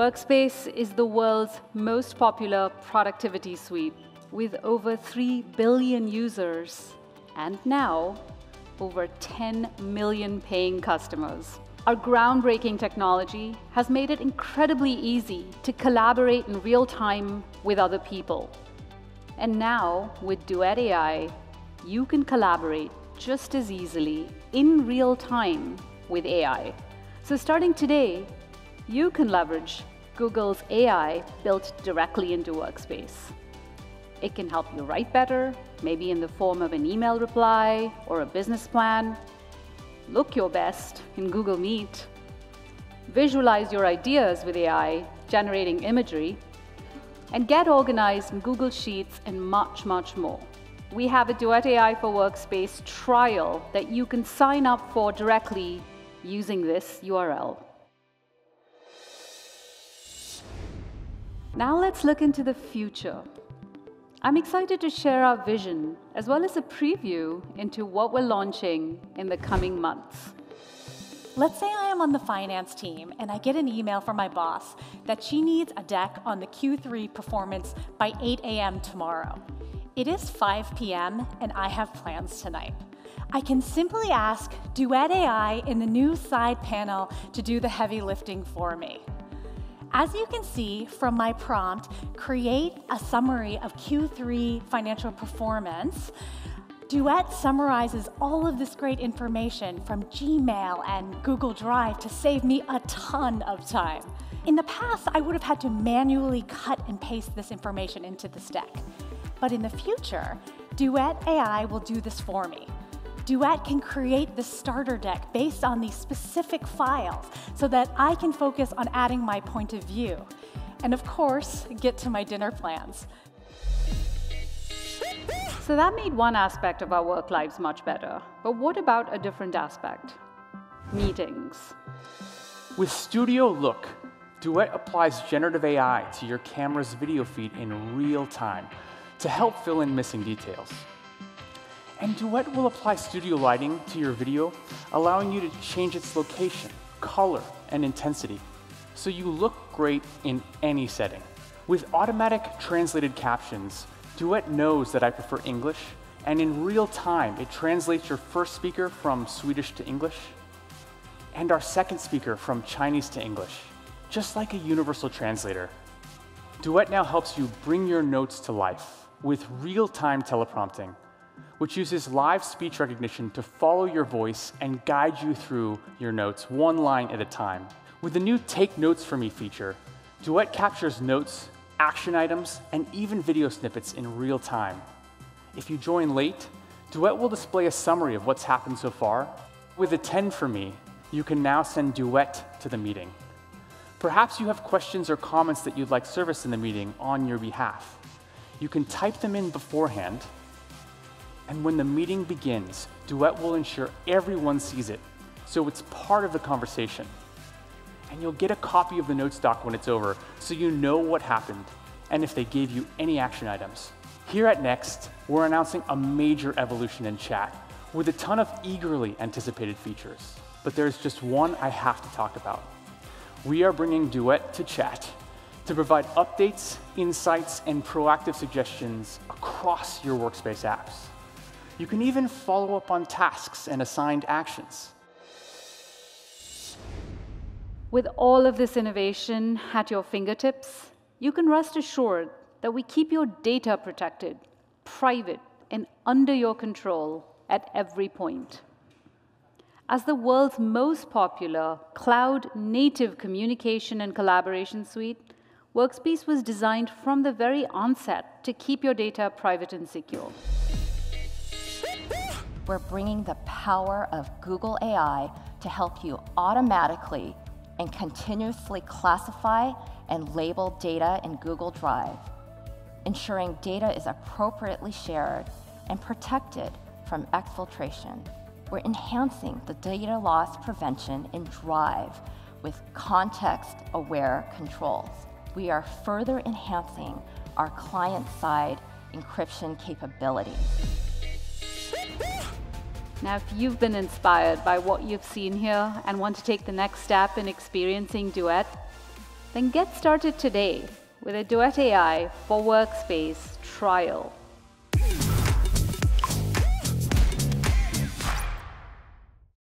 Workspace is the world's most popular productivity suite with over 3 billion users and now over 10 million paying customers. Our groundbreaking technology has made it incredibly easy to collaborate in real time with other people. And now, with Duet AI, you can collaborate just as easily in real time with AI. So starting today, you can leverage Google's AI built directly into Workspace. It can help you write better, maybe in the form of an email reply or a business plan. Look your best in Google Meet. Visualize your ideas with AI, generating imagery. And get organized in Google Sheets and much, much more. We have a Duet AI for Workspace trial that you can sign up for directly using this URL. Now let's look into the future. I'm excited to share our vision as well as a preview into what we're launching in the coming months. Let's say I am on the finance team and I get an email from my boss that she needs a deck on the Q3 performance by 8 a.m. tomorrow. It is 5 p.m. and I have plans tonight. I can simply ask Duet AI in the new side panel to do the heavy lifting for me. As you can see from my prompt, create a summary of Q3 financial performance, Duet summarizes all of this great information from Gmail and Google Drive to save me a ton of time. In the past, I would have had to manually cut and paste this information into this deck. But in the future, Duet AI will do this for me. Duet can create the starter deck based on these specific files so that I can focus on adding my point of view. And of course, get to my dinner plans. So that made one aspect of our work lives much better. But what about a different aspect? Meetings. With Studio Look, Duet applies generative AI to your camera's video feed in real time to help fill in missing details. And Duet will apply studio lighting to your video, allowing you to change its location, color, and intensity, so you look great in any setting. With automatic translated captions, Duet knows that I prefer English, and in real time, it translates your first speaker from Swedish to English, and our second speaker from Chinese to English, just like a universal translator. Duet now helps you bring your notes to life with real-time teleprompting, which uses live speech recognition to follow your voice and guide you through your notes one line at a time. With the new Take Notes For Me feature, Duet captures notes, action items, and even video snippets in real time. If you join late, Duet will display a summary of what's happened so far. With Attend For Me, you can now send Duet to the meeting. Perhaps you have questions or comments that you'd like service in the meeting on your behalf. You can type them in beforehand and when the meeting begins, Duet will ensure everyone sees it, so it's part of the conversation. And you'll get a copy of the notes doc when it's over, so you know what happened and if they gave you any action items. Here at Next, we're announcing a major evolution in chat with a ton of eagerly anticipated features. But there's just one I have to talk about. We are bringing Duet to chat to provide updates, insights, and proactive suggestions across your workspace apps. You can even follow up on tasks and assigned actions. With all of this innovation at your fingertips, you can rest assured that we keep your data protected, private, and under your control at every point. As the world's most popular cloud-native communication and collaboration suite, Workspace was designed from the very onset to keep your data private and secure we're bringing the power of Google AI to help you automatically and continuously classify and label data in Google Drive, ensuring data is appropriately shared and protected from exfiltration. We're enhancing the data loss prevention in Drive with context-aware controls. We are further enhancing our client-side encryption capabilities. Now, if you've been inspired by what you've seen here and want to take the next step in experiencing Duet, Then get started today with a Duet AI for Workspace trial.